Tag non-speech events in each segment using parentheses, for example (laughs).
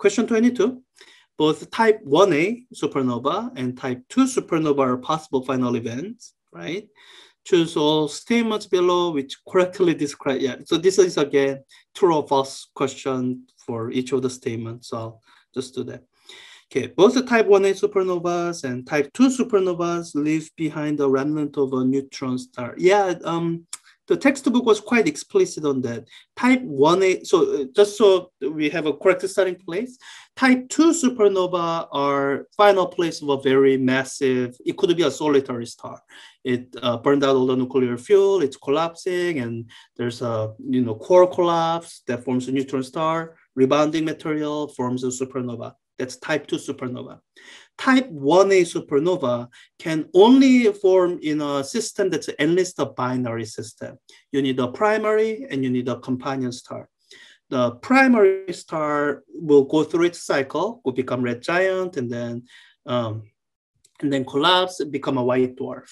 question 22. Both type 1a supernova and type 2 supernova are possible final events, right? Choose all statements below which correctly describe. Yeah, so this is again true or false question for each of the statements. So I'll just do that. Okay, both the type 1a supernovas and type 2 supernovas leave behind a remnant of a neutron star. Yeah, um, the textbook was quite explicit on that. Type 1a, so uh, just so we have a correct starting place, type 2 supernova are final place of a very massive, it could be a solitary star. It uh, burned out all the nuclear fuel, it's collapsing, and there's a you know core collapse that forms a neutron star, rebounding material forms a supernova. That's type 2 supernova. Type 1a supernova can only form in a system that's at least a binary system. You need a primary and you need a companion star. The primary star will go through its cycle, will become red giant, and then um, and then collapse, and become a white dwarf.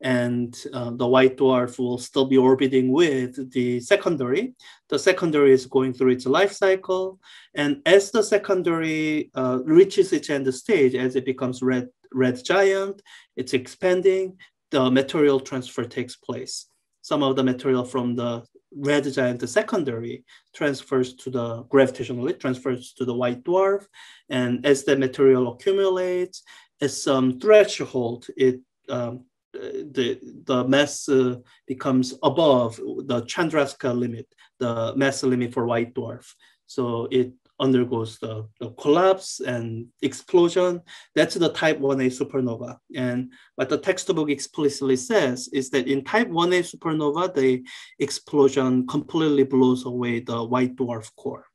And uh, the white dwarf will still be orbiting with the secondary. The secondary is going through its life cycle. And as the secondary uh, reaches its end stage, as it becomes red, red giant, it's expanding, the material transfer takes place. Some of the material from the red giant the secondary transfers to the gravitationally transfers to the white dwarf. And as the material accumulates, at some threshold, it um, the the mass uh, becomes above the Chandrasekhar limit, the mass limit for white dwarf. So it undergoes the, the, collapse and explosion. That's the type 1a supernova. And what the textbook explicitly says is that in type 1a supernova, the explosion completely blows away the white dwarf core.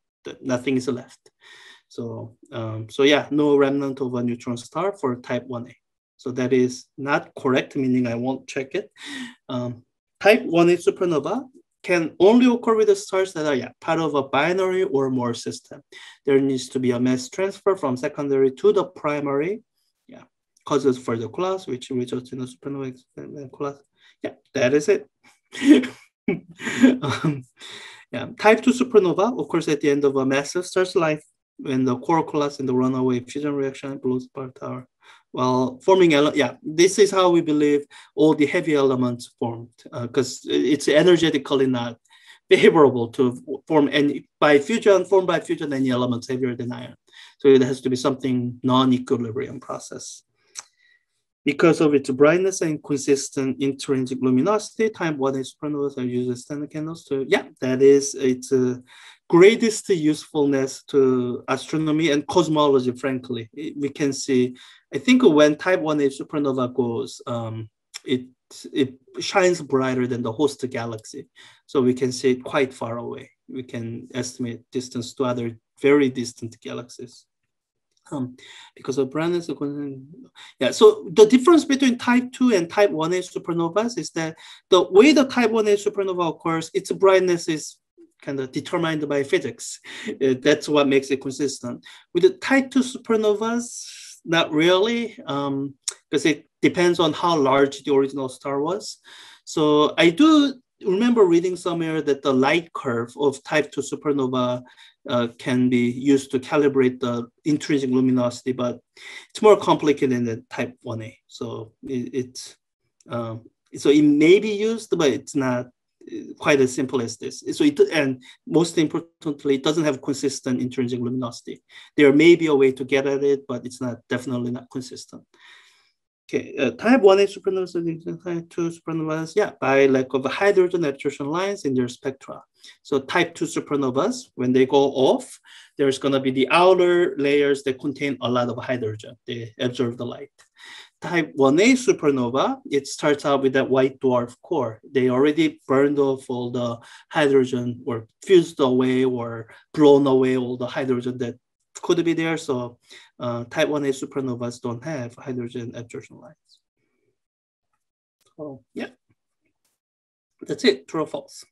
Nothing is left. So, um, so yeah, no remnant of a neutron star for type 1a. So that is not correct, meaning I won't check it. Um, type 1a supernova can only occur with the stars that are yeah, part of a binary or more system. There needs to be a mass transfer from secondary to the primary. Yeah, causes further collapse, which results in a supernova collapse. Yeah, that is it. (laughs) um, yeah, type 2 supernova, of course, at the end of a massive star's life, when the core collapse and the runaway fusion reaction blows apart our well forming yeah this is how we believe all the heavy elements formed because uh, it's energetically not favorable to form any by fusion formed by fusion any elements heavier than iron. So it has to be something non-equilibrium process. Because of its brightness and consistent intrinsic luminosity, time one supernovas are used as standard candles to, yeah, that is its uh, greatest usefulness to astronomy and cosmology, frankly. We can see, I think when type 1a supernova goes, um, it, it shines brighter than the host galaxy. So we can see it quite far away. We can estimate distance to other very distant galaxies. Um, because of brightness. Yeah, so the difference between type 2 and type 1a supernovas is that the way the type 1a supernova occurs, its brightness is kind of determined by physics. Uh, that's what makes it consistent. With the type 2 supernovas, not really, because um, it depends on how large the original star was. So I do remember reading somewhere that the light curve of type 2 supernova uh, can be used to calibrate the intrinsic luminosity, but it's more complicated than type 1a. So it, it's um, so it may be used, but it's not quite as simple as this. So it, and most importantly, it doesn't have consistent intrinsic luminosity. There may be a way to get at it, but it's not definitely not consistent. Okay, uh, type 1A supernovas and type 2 supernovas, yeah, by lack of hydrogen attrition lines in their spectra. So type 2 supernovas, when they go off, there's going to be the outer layers that contain a lot of hydrogen. They absorb the light type 1a supernova, it starts out with that white dwarf core. They already burned off all the hydrogen or fused away or blown away all the hydrogen that could be there. So uh, type 1a supernovas don't have hydrogen absorption lines. So yeah, that's it, true or false.